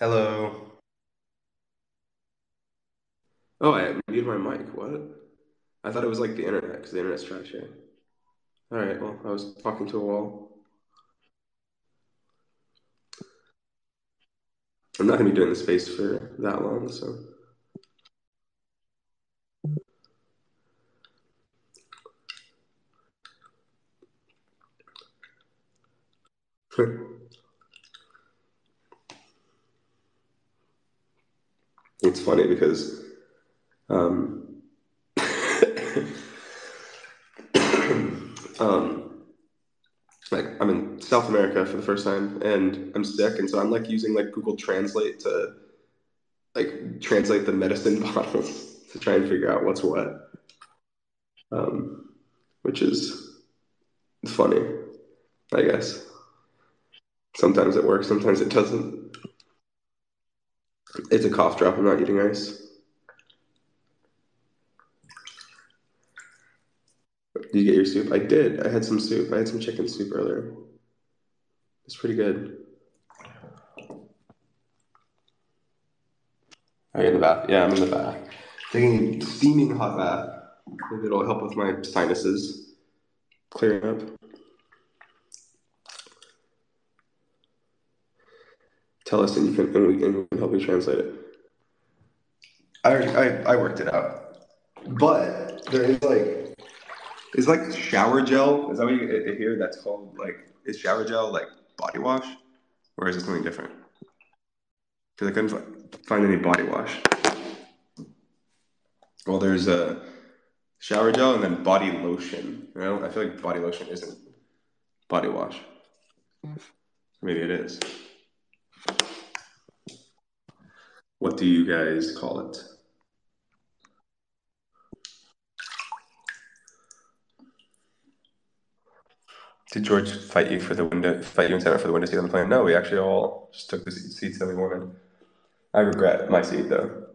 Hello. Oh, I muted my mic. What? I thought it was like the internet because the internet's trash here. All right. Well, I was talking to a wall. I'm not gonna be doing the space for that long, so. it's funny because um, um, like I'm in South America for the first time and I'm sick, and so I'm like using like Google Translate to like translate the medicine bottles to try and figure out what's what, um, which is funny, I guess. Sometimes it works, sometimes it doesn't. It's a cough drop. I'm not eating ice. Did you get your soup? I did. I had some soup. I had some chicken soup earlier. It's pretty good. Are you in the bath? Yeah, I'm in the bath. Taking a steaming hot bath. Maybe it'll help with my sinuses clearing up. Tell us and you can and we, and we can help you translate it. I, I I worked it out. But there is like is like shower gel. Is that what you I- I hear? That's called like is shower gel like body wash, or is it something different? Because I couldn't find any body wash. Well, there's a shower gel and then body lotion. You know, I feel like body lotion isn't body wash. Mm. Maybe it is. What do you guys call it? Did George fight you for the window? Fight you and Sarah for the window seat on the plane? No, we actually all just took the seats that we wanted. I regret my seat though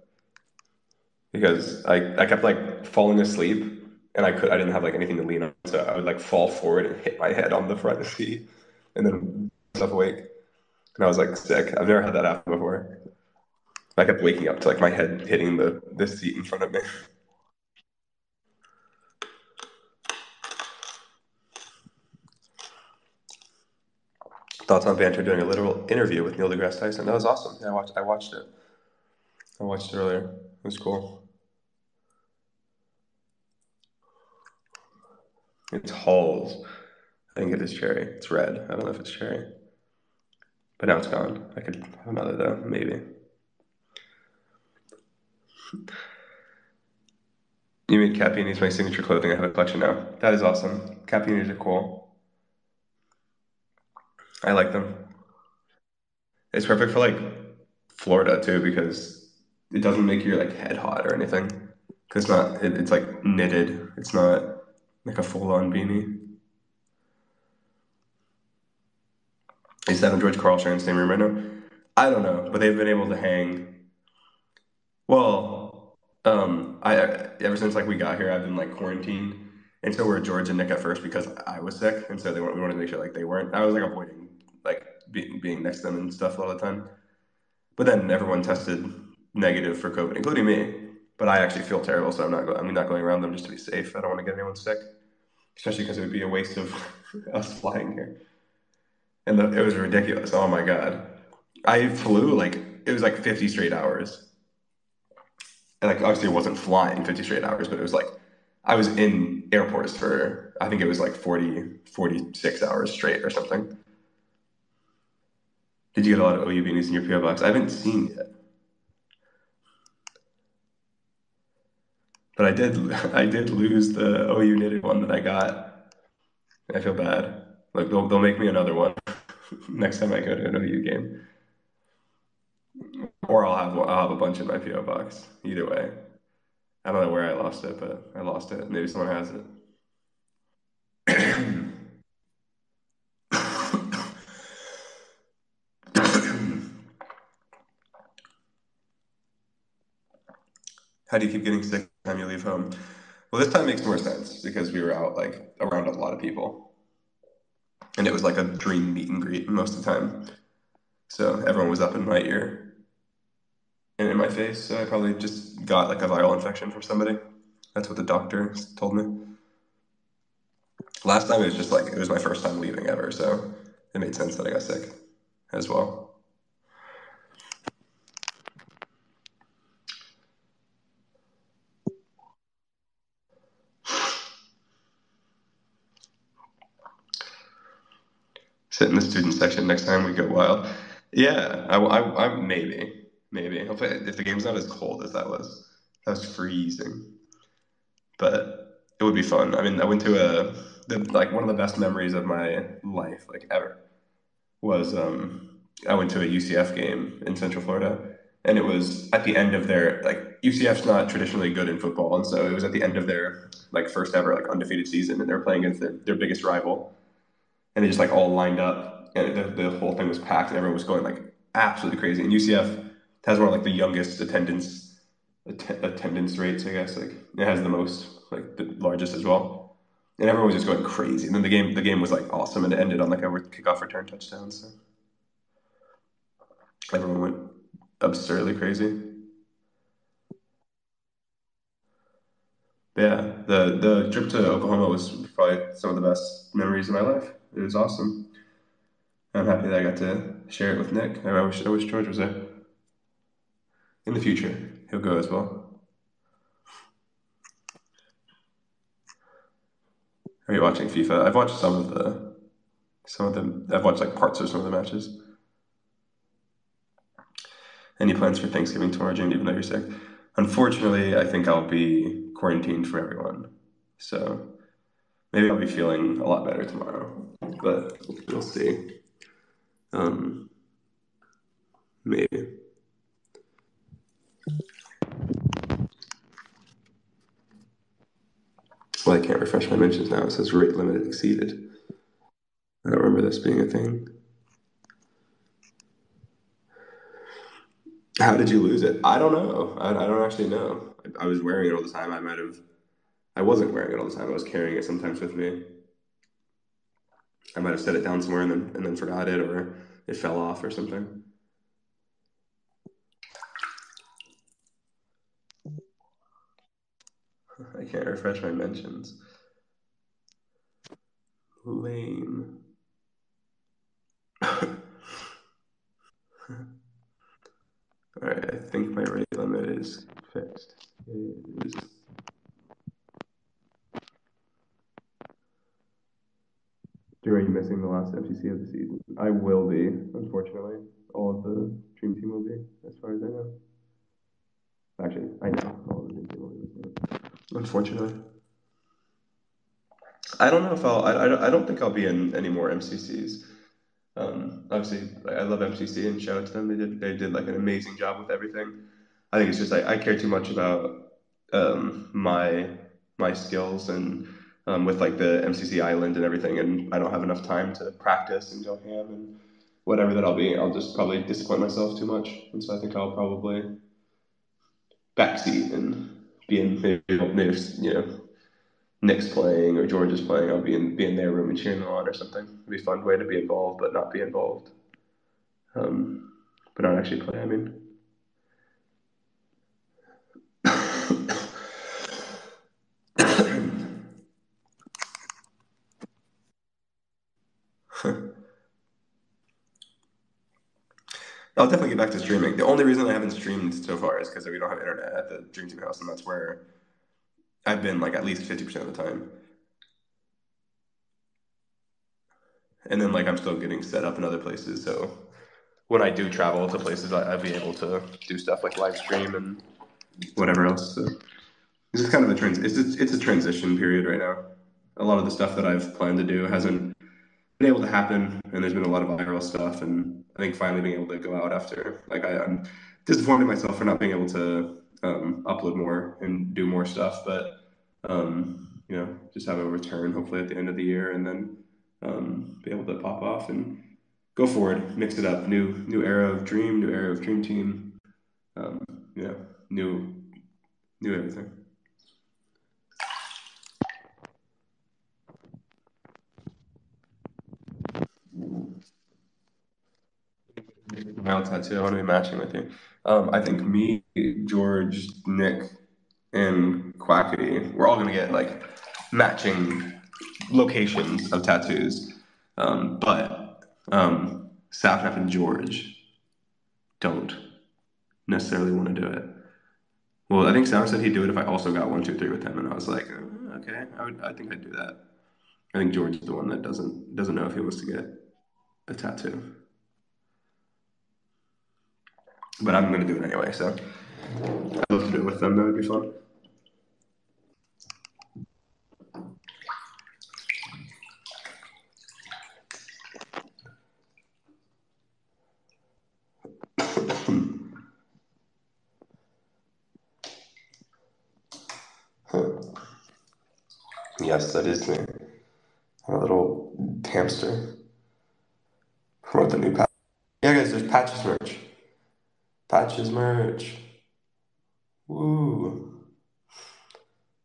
because I, I kept like falling asleep and I could I didn't have like anything to lean on, so I would like fall forward and hit my head on the front of the seat and then myself awake. And I was like sick. I've never had that happen before. I kept waking up to like my head hitting the the seat in front of me. Thoughts on Banter doing a literal interview with Neil deGrasse Tyson? That was awesome. Yeah, I watched I watched it. I watched it earlier. It was cool. It's Halls. I think it is cherry. It's red. I don't know if it's cherry. But now it's gone. I could have another though, maybe. You made mean Capinis my signature clothing. I have a collection now. That is awesome. Capinis are cool. I like them. It's perfect for like Florida too because it doesn't make your like head hot or anything. Cause it's not. It, it's like knitted. It's not like a full-on beanie. Is that in George Karl same room right now? I don't know, but they've been able to hang. Well, um, I ever since like we got here, I've been like quarantined, and so we were George and Nick at first because I was sick, and so they we wanted to make sure like they weren't. I was like avoiding like being being next to them and stuff a all the time. But then everyone tested negative for COVID, including me. But I actually feel terrible, so I'm not go- I'm not going around them just to be safe. I don't want to get anyone sick, especially because it would be a waste of us flying here. And the, it was ridiculous. Oh my god, I flew like it was like 50 straight hours. Like obviously it wasn't flying 50 straight hours, but it was like I was in airports for I think it was like 40, 46 hours straight or something. Did you get a lot of OU beanies in your PO box? I haven't seen yet, but I did. I did lose the OU knitted one that I got. I feel bad. Like they'll they'll make me another one next time I go to an OU game, or I'll have I'll have a bunch in my PO box. Either way, I don't know where I lost it, but I lost it. Maybe someone has it. How do you keep getting sick time you leave home? Well, this time makes more sense because we were out like around a lot of people, and it was like a dream meet and greet most of the time. So everyone was up in my ear. And in my face. So I probably just got like a viral infection from somebody. That's what the doctor told me. Last time it was just like it was my first time leaving ever, so it made sense that I got sick as well. Sit in the student section next time we go wild. Yeah, I, I, I maybe, maybe. Hopefully, if the game's not as cold as that was, that was freezing. But it would be fun. I mean, I went to a the, like one of the best memories of my life, like ever, was um, I went to a UCF game in Central Florida, and it was at the end of their like UCF's not traditionally good in football, and so it was at the end of their like first ever like undefeated season, and they were playing against their, their biggest rival and they just like all lined up, and the, the whole thing was packed, and everyone was going like absolutely crazy. And UCF has one of like the youngest attendance att- attendance rates, I guess. Like it has the most, like the largest as well. And everyone was just going crazy. And then the game, the game was like awesome, and it ended on like a kickoff return touchdown. So everyone went absurdly crazy. Yeah, the the trip to Oklahoma was probably some of the best memories of my life. It was awesome. I'm happy that I got to share it with Nick. I wish I wish George was there. In the future, he'll go as well. Are you watching FIFA? I've watched some of the some of them. I've watched like parts of some of the matches. Any plans for Thanksgiving tomorrow, June, even though you're sick? Unfortunately, I think I'll be quarantined for everyone. So maybe I'll be feeling a lot better tomorrow, but we'll see. Um, maybe. Well, I can't refresh my mentions now. It says rate limit exceeded. I don't remember this being a thing. How did you lose it? I don't know. I, I don't actually know. I, I was wearing it all the time. I might have. I wasn't wearing it all the time. I was carrying it sometimes with me. I might have set it down somewhere and then and then forgot it, or it fell off or something. I can't refresh my mentions. Lame. All right, I think my rate limit is fixed. It is Drew, are you missing the last MCC of the season? I will be, unfortunately. All of the Dream Team will be, as far as I know. Actually, I know all of the Dream Team will be. Unfortunately. I don't know if I'll. I, I, don't think I'll be in any more MCCs. Um, obviously, I love MCC and shout out to them. They did they did like an amazing job with everything. I think it's just like I care too much about um, my my skills and um, with like the MCC Island and everything, and I don't have enough time to practice and go ham and whatever that I'll be. I'll just probably disappoint myself too much, and so I think I'll probably backseat and be in maybe, maybe you know Nick's playing or George is playing. I'll be in be in their room and cheering them on or something. It'd be a fun way to be involved but not be involved. Um, but not actually play. I mean. I'll definitely get back to streaming. The only reason I haven't streamed so far is because we don't have internet at the Dream Team house, and that's where I've been like at least fifty percent of the time. And then like I'm still getting set up in other places, so when I do travel to places, I, I'll be able to do stuff like live stream and whatever else. So this is kind of a trans. It's a, it's a transition period right now. A lot of the stuff that I've planned to do hasn't been able to happen, and there's been a lot of viral stuff, and I think finally being able to go out after like I, I'm disappointed myself for not being able to um, upload more and do more stuff, but um, you know, just have a return hopefully at the end of the year, and then um, be able to pop off and go forward, mix it up, new new era of Dream, new era of Dream Team, um, yeah, new new everything. Old tattoo. I want to be matching with you. Um, I think me, George, Nick, and Quackity, we're all gonna get like matching locations of tattoos. Um, but um, Sapnap and George don't necessarily want to do it. Well, I think Sam said he'd do it if I also got one, two, three with him, and I was like, oh, okay, I would, I think I'd do that. I think George is the one that doesn't doesn't know if he wants to get a tattoo, but I'm gonna do it anyway. So I'd love to do it with them. That would be fun. Yes, that is me. I'm a little hamster. Promote the new patch. Yeah, guys, there's patches merch. Patches merch. Woo.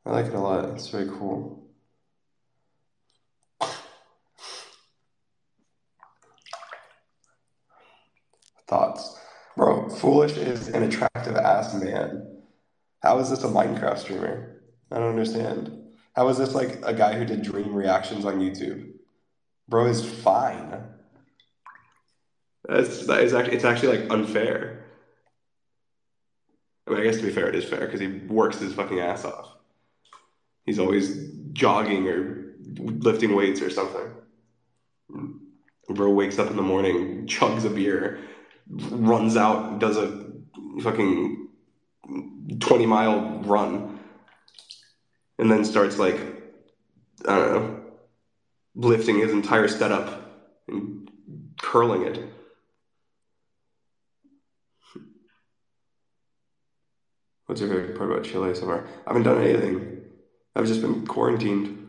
I like it a lot. It's very cool. Thoughts. Bro, Foolish is an attractive ass man. How is this a Minecraft streamer? I don't understand. How is this like a guy who did dream reactions on YouTube? Bro is fine. That's that is actually it's actually like unfair. I I guess to be fair, it is fair because he works his fucking ass off. He's always jogging or lifting weights or something. Bro wakes up in the morning, chugs a beer, runs out, does a fucking 20 mile run, and then starts like, I don't know, lifting his entire setup and curling it. What's your favorite part about Chile so far? I haven't done anything. I've just been quarantined.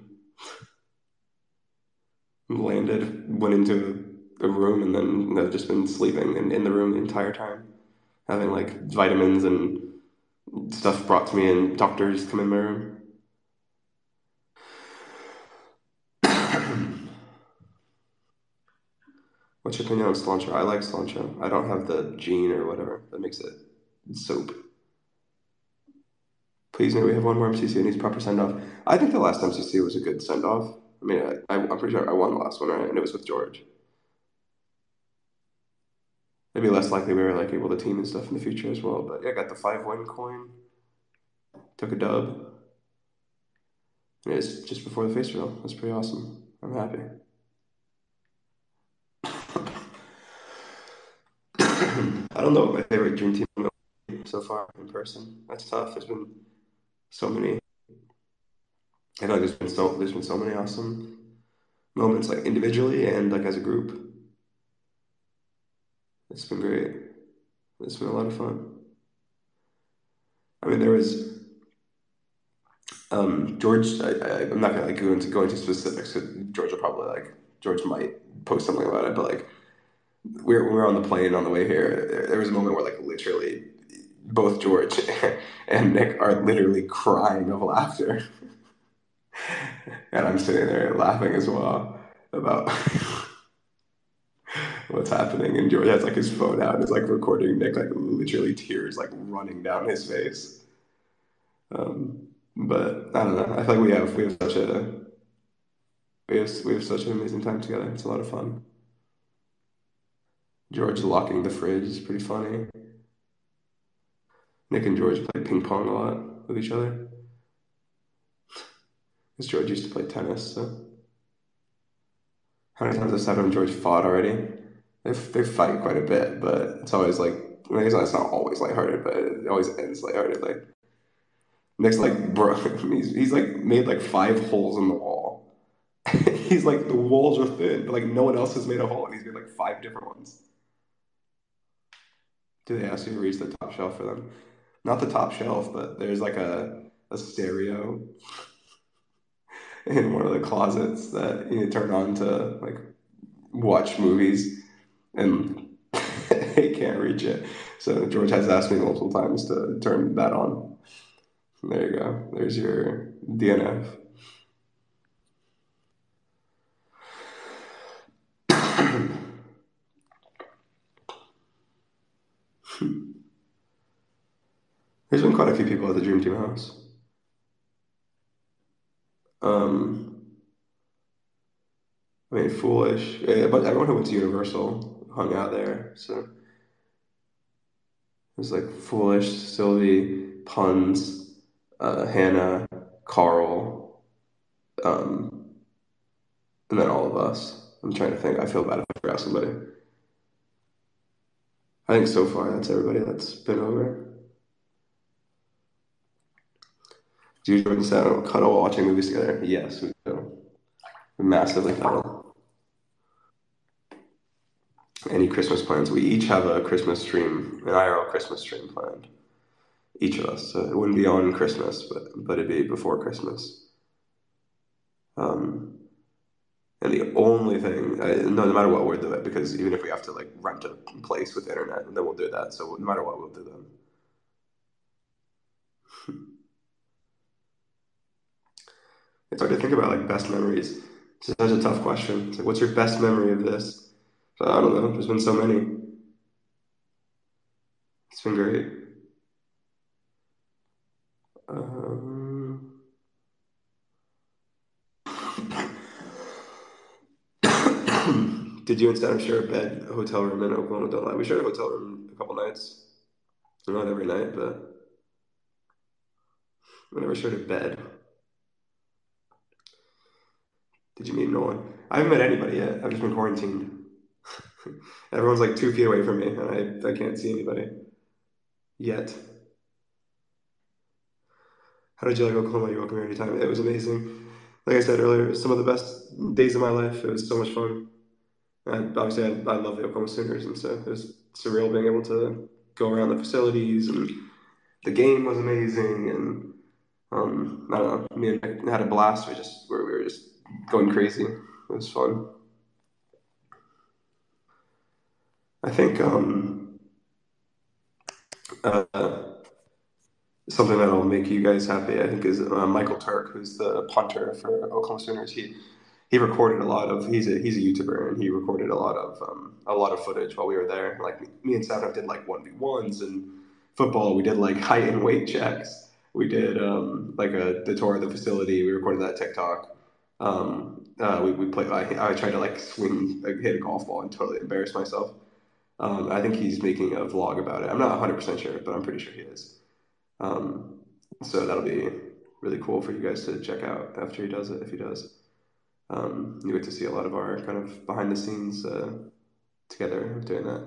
Landed, went into a room, and then I've just been sleeping in, in the room the entire time. Having like vitamins and stuff brought to me, and doctors come in my room. What's your opinion on cilantro? I like cilantro. I don't have the gene or whatever that makes it soap. Please may we have one more MCC and needs proper send off. I think the last MCC was a good send off. I mean, I, I'm pretty sure I won the last one, right? And it was with George. Maybe less likely we were like able to team and stuff in the future as well. But yeah, I got the five win coin. Took a dub. And it's just before the face reveal. That's pretty awesome. I'm happy. I don't know what my favorite dream team so far in person. That's tough. There's been so many. I feel like there's been so there's been so many awesome moments, like individually and like as a group. It's been great. It's been a lot of fun. I mean, there was um, George. I, am not gonna like go into go into specifics George will probably like George might post something about it, but like we were, we were on the plane on the way here. There, there was a moment where like literally both George and Nick are literally crying of laughter. and I'm sitting there laughing as well about what's happening. And George has like his phone out and is like recording Nick, like literally tears like running down his face. Um, but I don't know. I feel like we have we have such a we have we have such an amazing time together. It's a lot of fun. George locking the fridge is pretty funny. Nick and George play ping pong a lot with each other. Because George used to play tennis, so. How many times have Sato and George fought already? They, they fight quite a bit, but it's always like, I mean, it's not, it's not always lighthearted, but it always ends lightheartedly. Nick's like, bro, he's, he's like made like five holes in the wall. he's like, the walls are thin, but like no one else has made a hole, and he's made like five different ones. Do they ask you to reach the top shelf for them? Not the top shelf, but there's like a, a stereo in one of the closets that you turn on to like watch movies, and they can't reach it. So George has asked me multiple times to turn that on. There you go. There's your DNF. There's been quite a few people at the Dream Team house. Um, I mean, Foolish, yeah, but everyone who went to Universal hung out there. So it was like Foolish, Sylvee, Punz, uh, Hannah, Karl, um, and then all of us. I'm trying to think. I feel bad if I forgot somebody. I think so far that's everybody that's been over. Do you and Saddle cuddle while watching movies together? Yes, we do. We massively cuddle. Any Christmas plans? We each have a Christmas stream, an IRL Christmas stream planned. Each of us. So it wouldn't be on Christmas, but but it'd be before Christmas. Um, and the only thing, uh, no, no matter what, we'll do it because even if we have to like rent a place with internet, then we'll do that. So no matter what, we'll do that. It's hard to think about like best memories. It's such a tough question. It's like, what's your best memory of this? So I don't know. There's been so many. It's been great. Um... Did you and Sam share a bed, a hotel room in Oklahoma? Don't lie. We shared a hotel room a couple nights. Not every night, but we never shared a bed. Did you meet Nolan? I haven't met anybody yet. I've just been quarantined. Everyone's like two feet away from me, and I, I can't see anybody yet. How did you like Oklahoma? You're welcome here anytime. It was amazing. Like I said earlier, some of the best days of my life. It was so much fun. And obviously, I, I love the Oklahoma Sooners, and so it was surreal being able to go around the facilities, and the game was amazing. And um, I don't know, me and Nick had a blast. We just we were just going crazy. It was fun. I think um, uh, something that'll make you guys happy. I think is uh, Michael Turk, who's the punter for Oklahoma Sooners. He he recorded a lot of he's a he's a YouTuber and he recorded a lot of um, a lot of footage while we were there. Like me and Sapnap did like one v ones and football. We did like height and weight checks. We did um, like a the tour of the facility. We recorded that TikTok. Um, uh, we, we played. I, I tried to like swing, like, hit a golf ball and totally embarrassed myself. Um, I think he's making a vlog about it. I'm not 100 percent sure, but I'm pretty sure he is. Um, so that'll be really cool for you guys to check out after he does it, if he does. Um, you get to see a lot of our kind of behind the scenes uh, together doing that.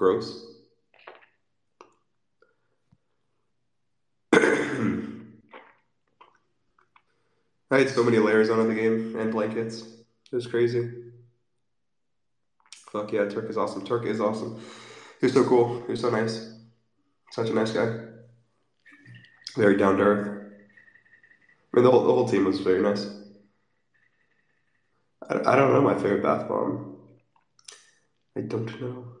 Gross. I had so many layers on in the game and blankets. It was crazy. Fuck yeah, Turk is awesome. Turk is awesome. He was so cool. He was so nice. Such a nice guy. Very down to earth. I mean, the whole, the whole team was very nice. I, I don't know my favorite bath bomb. I don't know.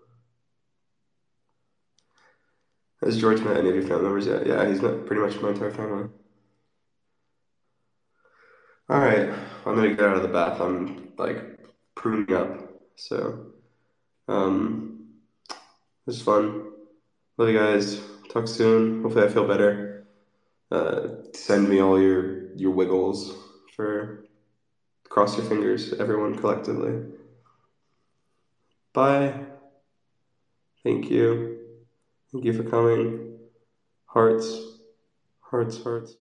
Has George met any of your family members yet? Yeah, he's met pretty much my entire family. All right, I'm gonna get out of the bath. I'm like pruning up. So, um, this is fun. Love you guys. Talk soon. Hopefully, I feel better. Uh, send me all your your wiggles for cross your fingers, everyone collectively. Bye. Thank you. Thank you for coming. Hearts, hearts, hearts.